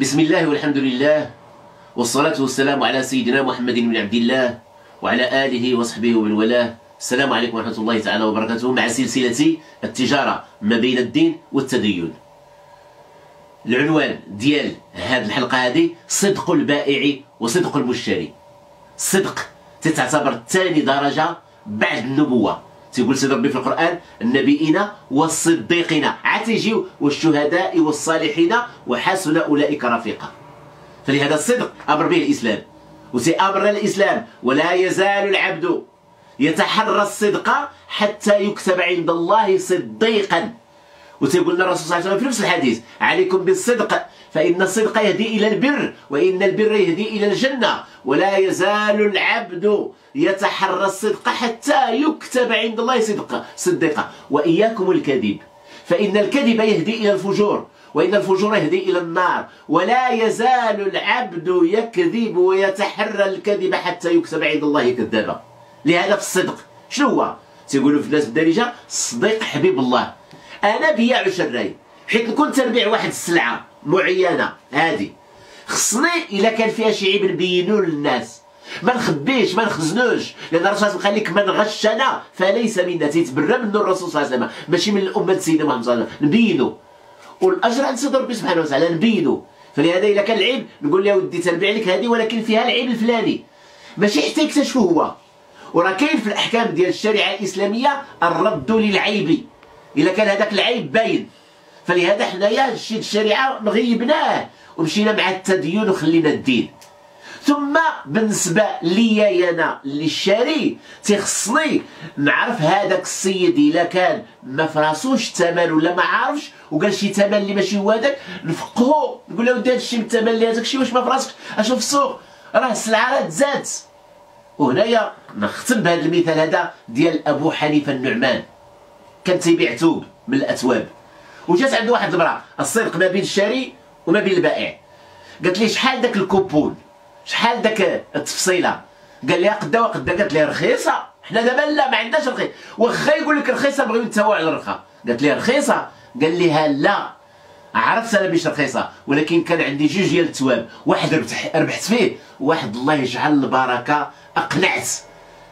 بسم الله والحمد لله والصلاة والسلام على سيدنا محمد بن عبد الله وعلى آله وصحبه ومن والاه. السلام عليكم ورحمة الله تعالى وبركاته مع سلسلة التجارة ما بين الدين والتدين. العنوان ديال هذه الحلقة هذه صدق البائع وصدق المشتري. الصدق تتعتبر ثاني درجة بعد النبوة. تيقول سيد ربي في القرآن النبيين والصديقين. عتيجيو والشهداء والصالحين وحسن أولئك رفيقا. فلهذا الصدق أمر به الإسلام. وسيأمر الإسلام ولا يزال العبد يتحرى الصدق حتى يكتب عند الله صديقا. وتيقول لنا الرسول صلى الله عليه وسلم في نفس الحديث عليكم بالصدق فإن الصدق يهدي إلى البر وإن البر يهدي إلى الجنة ولا يزال العبد يتحرى الصدق حتى يكتب عند الله صدقا صدقا وإياكم الكذب فإن الكذب يهدي إلى الفجور وإن الفجور يهدي إلى النار ولا يزال العبد يكذب ويتحرى الكذب حتى يكتب عند الله كذابا. لهذا في الصدق شنو هو؟ تيقولوا في الناس بالدارجة الصديق حبيب الله. أنا بياع وشراي حيت كنت نبيع واحد السلعة معينة هذه خصني إلا كان فيها شي عيب نبينو للناس. ما نخبيش ما نخزنوش. لأن الرسول صلى الله عليه وسلم قال لك من غشنا فليس منا. تيتبرى منه الرسول صلى الله عليه وسلم ماشي من الأمة سيدنا محمد صلى الله عليه وسلم. نبينو. والأجر عند سيد ربي سبحانه وتعالى نبينو. فلهذا اذا كان العيب نقول له ودي تنبيع لك هذه ولكن فيها العيب الفلاني. ماشي حتى يكتشفه هو. وراه كاين في الأحكام ديال الشريعة الإسلامية الرد للعيب. إذا كان هذاك العيب باين. فلهذا حنايا شي الشريعه غيبناه ومشينا مع التدين وخلينا الدين. ثم بالنسبة ليا أنا للشاري تيخصني نعرف هذاك السيد إلا كان ما فراسوش الثمن ولا ما عارفش وقال شي ثمن اللي ماشي هو هذاك نفقهو نقول له ودي هادشي من الثمن اللي هذاك الشيء واش ما فراسكش أشوف السوق راه السلعة راه تزاد. وهنايا نختم بهذا المثال هذا ديال أبو حنيفة النعمان. كان تيبيع ثوب من الاثواب وجات عنده واحد المرأة الصدق ما بين الشاري وما بين البائع. قالت لي شحال داك الكوبون؟ شحال داك التفصيلة؟ قال لي قدا وقدا قالت لي رخيصة. حنا دابا لا ما عندناش رخيص واخا يقول لك رخيصة بغيو نتساووا على الرخا قالت لي رخيصة. قال لي لا. عرفت أنا باش رخيصة ولكن كان عندي جوج ديال التواب. واحد ربح ربحت فيه. واحد الله يجعل البركة أقنعت.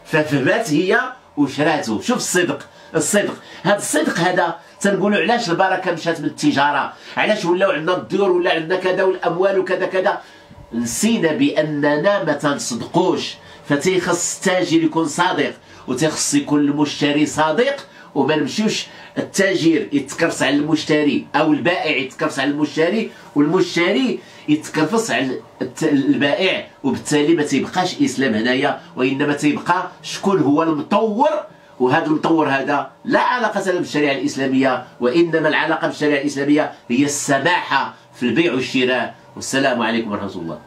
ففهمت هي وشراته شوف الصدق الصدق. هذا الصدق هذا تنقولوا علاش البركة مشات من التجارة؟ علاش ولاو عندنا الديور ولا عندنا كذا والأموال وكذا كذا؟ نسينا بأننا ما تنصدقوش فتيخص التاجر يكون صادق وتيخص يكون المشتري صادق وما نمشيوش التاجر يتكرس على المشتري أو البائع يتكرس على المشتري والمشتري يتكرفص على البائع وبالتالي ما تيبقاش إسلام هنايا وإنما تيبقى شكون هو المطور وهذا المطور هذا لا علاقة له بالشريعة الإسلامية وإنما العلاقة بالشريعة الإسلامية هي السماحة في البيع والشراء. والسلام عليكم ورحمة الله.